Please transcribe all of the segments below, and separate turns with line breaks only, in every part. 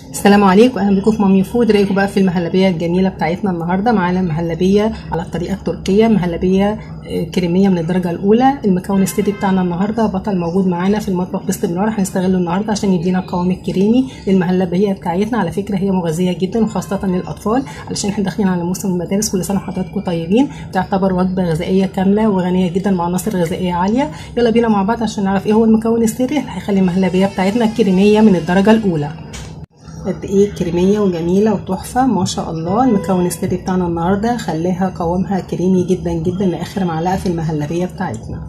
السلام عليكم أهلا بكم في مامي فود. رأيكم بقى في المهلبية الجميلة بتاعتنا النهارده معانا مهلبية على الطريقة التركية مهلبية آه، كريمية من الدرجة الأولى. المكون السري بتاعنا النهارده بطل موجود معانا في المطبخ باستمرار هنستغله النهارده عشان يدينا القوام الكريمي للمهلبية بتاعتنا. على فكرة هي مغذية جدا وخاصة للأطفال علشان إحنا داخلين على موسم المدارس كل سنة وحضراتكم طيبين. تعتبر وجبة غذائية كاملة وغنية جدا بعناصر غذائية عالية. يلا بينا مع بعض عشان نعرف إيه هو المكون السري. اللي هيخلي المهلبية بتاعتنا كريمية من الدرجة الأولى. قد إيه كريمية وجميلة وتحفة. ما شاء الله المكون السري بتاعنا النهارده خلاها قوامها كريمي جدا جدا لآخر معلقة في المهلبية بتاعتنا.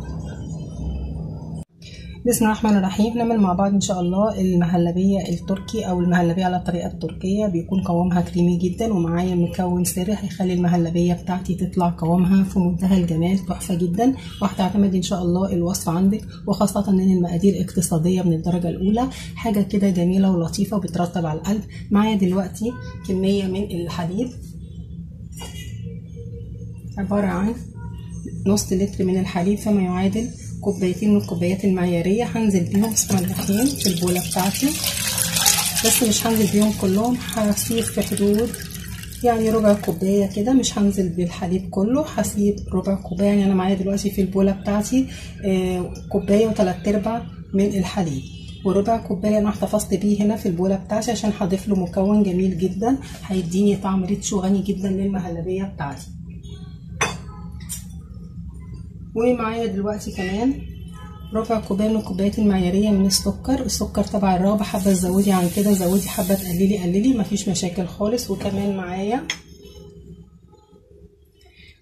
بسم الله الرحمن الرحيم. نعمل مع بعض إن شاء الله المهلبية التركي أو المهلبية على الطريقة التركية. بيكون قوامها كريمي جدا ومعايا مكون سري هيخلي المهلبية بتاعتي تطلع قوامها في منتهى الجمال. تحفة جدا. وهتعتمد إن شاء الله الوصفه عندك وخاصة إن المقادير اقتصادية من الدرجة الأولى. حاجة كده جميلة ولطيفة وبترطب على القلب. معايا دلوقتي كمية من الحليب. عبارة عن نص لتر من الحليب فما يعادل كوبايتين من الكوبايات المعيارية هنزل بيهم الرحمن في البولة بتاعتي. بس مش هنزل بيهم كلهم هسيب في حدود يعني ربع كوباية كده مش هنزل بالحليب كله هسيب ربع كوباية. يعني أنا معايا دلوقتي في البولة بتاعتي آه كوباية وثلاث أرباع من الحليب وربع كوباية أنا احتفظت بيه هنا في البولة بتاعتي عشان هضيف له مكون جميل جدا هيديني طعم ريتش وغني جدا للمهلبية بتاعتي. ومعايا دلوقتي كمان ربع كوباية من الكوبايات المعيارية من السكر. السكر تبع الرغبه حابة تزودي عن كده زودي حابة تقللي قللي مفيش مشاكل خالص. وكمان معايا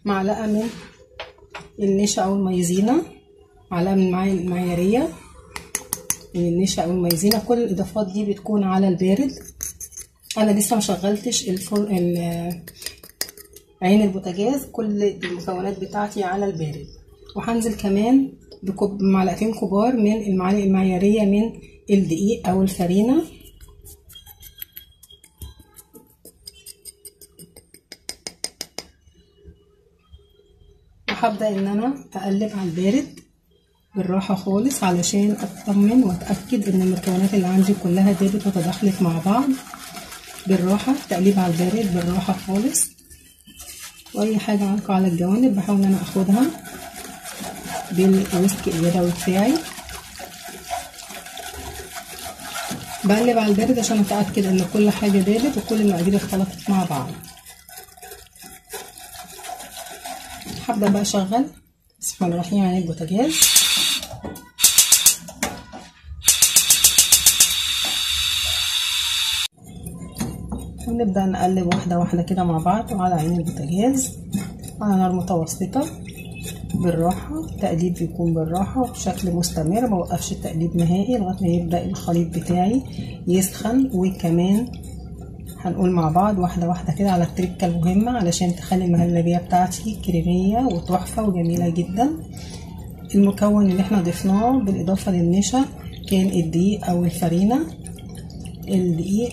معلقة من النشا أو المايزينا معلقة من المعيارية من النشا أو المايزينا. كل الإضافات دي بتكون على البارد. أنا لسه مشغلتش الفرن عين البوتاجاز كل المكونات بتاعتي على البارد. وهنزل كمان بمعلقتين كبار من المعالق المعيارية من الدقيق أو الفرينه وهبدأ إن أنا أقلب على البارد بالراحة خالص علشان أطمن وأتأكد إن المكونات اللي عندي كلها دابت وتداخلت مع بعض. بالراحة تقليب على البارد بالراحة خالص. وأي حاجة عالقه على الجوانب بحاول إن أنا أخدها. بالويسك اليدوي بتاعي بقلب على البارد عشان أتأكد إن كل حاجة دابت وكل المقادير اختلطت مع بعض. هبدأ بقى أشغل. بسم الله الرحمن الرحيم البوتاجاز ونبدأ نقلب واحدة واحدة كده مع بعض على عين البوتاجاز على نار متوسطة. بالراحة التقليب بيكون بالراحة وبشكل مستمر ما وقفش التقليب نهائي لغاية ما يبدأ الخليط بتاعي يسخن وكمان هنقول مع بعض واحدة واحدة كده على التركة المهمة علشان تخلي المهلبية بتاعتي كريمية وتحفة وجميلة جدا. المكون اللي إحنا ضفناه بالإضافة للنشا كان الدقيق أو الفرينة. الدقيق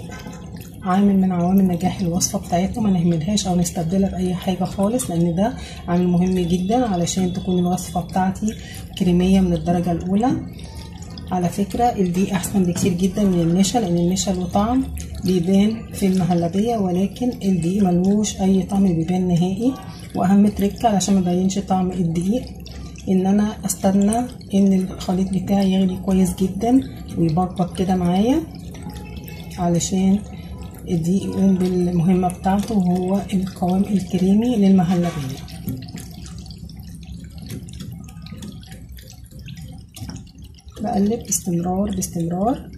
عامل من عوامل نجاح الوصفة بتاعتنا ما نهملهاش أو نستبدلها بأي حاجة خالص لأن ده عامل مهم جدا علشان تكون الوصفة بتاعتي كريمية من الدرجة الأولى. على فكرة الدقيق أحسن بكتير جدا من النشا لأن النشا له طعم بيبان في المهلبية ولكن الدقيق ملوش أي طعم بيبان نهائي. وأهم تريك علشان مبينش طعم الدقيق إن أنا أستنى إن الخليط بتاعي يغلي كويس جدا ويبقبق كده معايا علشان الدقيق يقوم بالمهمة بتاعته وهو القوام الكريمي للمهلبية بقلب باستمرار باستمرار.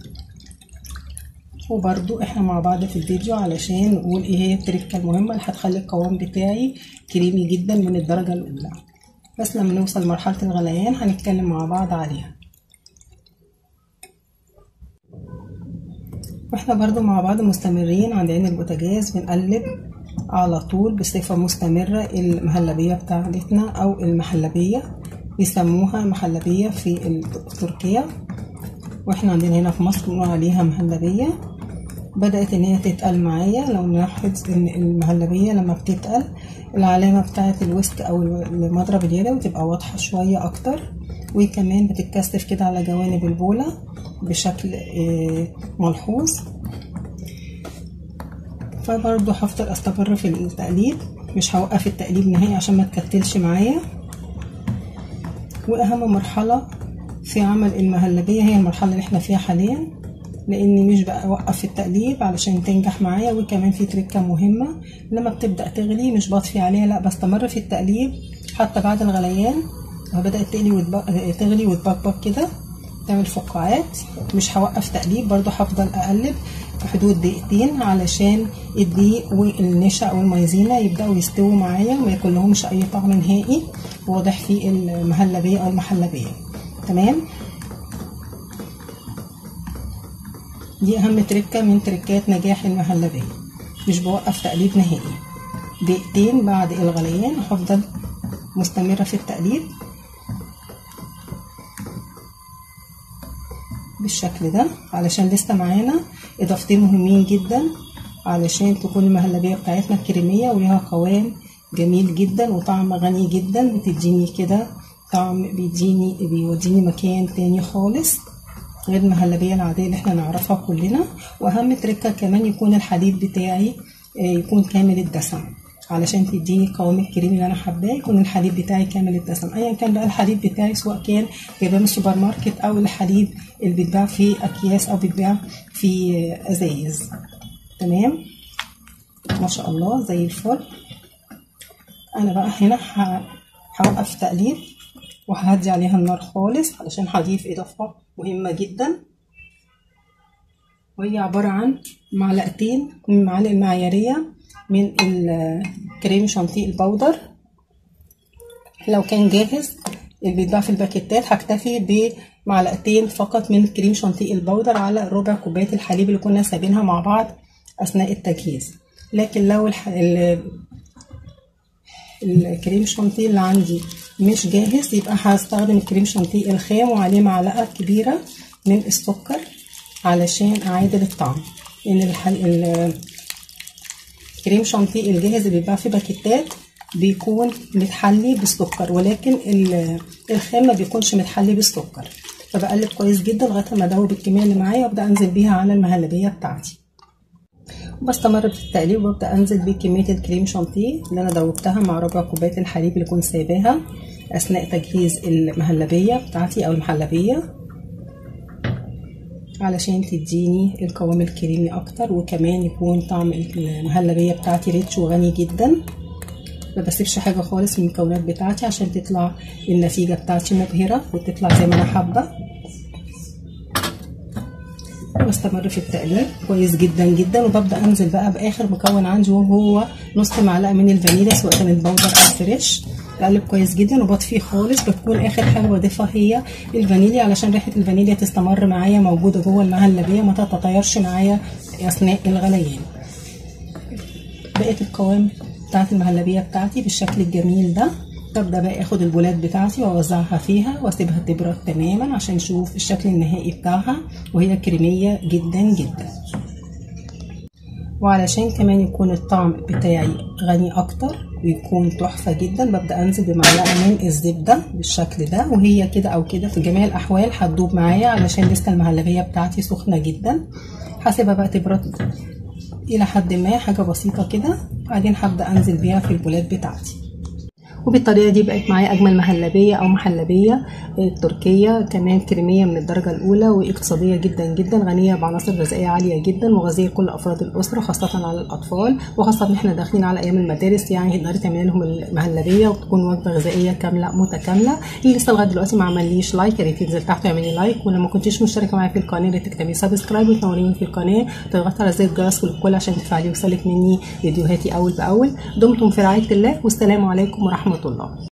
وبرضو إحنا مع بعض في الفيديو علشان نقول إيه هي التركة المهمة اللي هتخلي القوام بتاعي كريمي جدا من الدرجة الأولى. بس لما نوصل لمرحلة الغليان هنتكلم مع بعض عليها. وإحنا برضو مع بعض مستمرين عند عين البوتاجاز بنقلب على طول بصفة مستمرة المهلبية بتاعتنا أو المحلبية. بيسموها محلبية في تركيا. وإحنا عندنا هنا في مصر بنقول عليها مهلبية بدأت إن هي تتقل معايا. لو نلاحظ إن المهلبية لما بتتقل العلامة بتاعة الويسك أو المضرب اليدوي بتبقى واضحة شوية أكتر. وكمان بتتكثف كده على جوانب البولة. بشكل ملحوظ. فبرضه هفضل استمر في التقليب مش هوقف التقليب نهائي عشان ما تكتلش معايا. وأهم مرحلة في عمل المهلبية هي المرحلة اللي إحنا فيها حاليا لأني مش بوقف التقليب علشان تنجح معايا وكمان في تركة مهمة. لما بتبدأ تغلي مش بطفي عليها لأ بستمر في التقليب حتى بعد الغليان. بدأت. تغلي وتبقبق كده. تعمل فقاعات مش هوقف تقليب برضو هفضل أقلب في حدود دقيقتين علشان الدقيق والنشا والمايزينا يبدأوا يستووا معايا وما يكون لهمش أي طعم نهائي واضح في المهلبيه أو المحلبية. تمام؟ دي أهم تركة من تركات نجاح المهلبيه مش بوقف تقليب نهائي. دقيقتين بعد الغليان هفضل مستمرة في التقليب. بالشكل ده. علشان لسه معانا إضافتين مهمين جدا. علشان تكون المهلبية بتاعتنا كريمية وليها قوام جميل جدا وطعم غني جدا. بتديني كده طعم بيديني بيوديني مكان تاني خالص غير المهلبية العادية اللي إحنا نعرفها كلنا. وأهم تركه كمان يكون الحليب بتاعي يكون كامل الدسم. علشان تديني القوام الكريمي اللي أنا حباه يكون الحليب بتاعي كامل الدسم ايا كان بقى الحليب بتاعي سواء كان جايباه من السوبر ماركت أو الحليب اللي بيتباع في أكياس أو بيتباع في أزايز. تمام؟ ما شاء الله زي الفل. أنا بقى هنا هوقف تقليب وههدي عليها النار خالص علشان هضيف إضافة مهمة جدا. وهي عبارة عن معلقتين من المعالق المعيارية. من الكريم شانتيه البودر لو كان جاهز اللي بيتباع في الباكيتات هكتفي بمعلقتين فقط من كريم شانتيه البودر على ربع كوباية الحليب اللي كنا سايبينها مع بعض أثناء التجهيز. لكن لو الح... ال... الكريم شانتيه اللي عندي مش جاهز يبقى هستخدم الكريم شانتيه الخام وعليه معلقة كبيرة من السكر علشان أعادل الطعم. لأن الحل... الكريم شانتيه الجاهز اللي بيتباع في باكيتات بيكون متحلي بالسكر ولكن الخام ما بيكونش متحلي بالسكر فبقلب كويس جدا لغاية ما ادوب الكمية اللي معايا وأبدأ أنزل بيها على المهلبية بتاعتي. وبستمر في التقليب وأبدأ أنزل بكميه الكريم شانتيه اللي أنا دوبتها مع ربع كوباية الحليب اللي كنت سايباها أثناء تجهيز المهلبية بتاعتي أو المحلبية. علشان تديني القوام الكريمي أكتر وكمان يكون طعم المهلبية بتاعتي ريتش وغني جدا. ما بسيبش حاجة خالص من المكونات بتاعتي عشان تطلع النتيجة بتاعتي مبهرة وتطلع زي ما أنا حابة. واستمر في التقليب. كويس جدا جدا. وببدأ أنزل بقى بآخر مكون عندي وهو نص معلقة من الفانيليا سواء كانت بودر أو فريش. بقلب كويس جدا وبطفيه خالص بتكون آخر حاجة بضيفها هي الفانيليا علشان ريحة الفانيليا تستمر معايا موجودة جوه المهلبيه ما تتطيرش معايا أثناء الغليان. بقيت القوام بتاعت المهلبيه بتاعتي بالشكل الجميل ده. ببدأ بقى آخد البولات بتاعتي وأوزعها فيها وأسيبها تبرد تماما عشان نشوف الشكل النهائي بتاعها وهي كريمية جدا جدا. وعلشان كمان يكون الطعم بتاعي غني أكتر ويكون تحفة جدا ببدأ أنزل بمعلقة من الزبدة بالشكل ده وهي كده أو كده في جميع الأحوال هتدوب معايا علشان لسه المهلبيه بتاعتي سخنة جدا. هسيبها بقى تبرد إلى حد ما حاجة بسيطة كده بعدين هبدأ أنزل بيها في البولات بتاعتي. وبالطريقة دي بقت معايا أجمل مهلبيه أو محلبية تركية كمان كريمية من الدرجة الأولى واقتصادية جدا جدا غنية بعناصر غذائية عالية جدا ومغذيه لكل أفراد الأسرة خاصة على الأطفال وخاصة إن إحنا داخلين على أيام المدارس يعني تقدري تعملي لهم المهلبيه وتكون وجبة غذائية كاملة متكاملة. اللي لسه لغاية دلوقتي ما عمليش like يا ريت تنزل تحت واعملي like ولما كنتيش مشتركة معايا في القناة ريت تعملي subscribe وتنوريني في القناة تضغطي على زر الجرس والكل عشان تفعلي يوصلك مني فيديوهاتي أول بأول. دمتم في رعاية الله والسلام عليكم ورحمة الله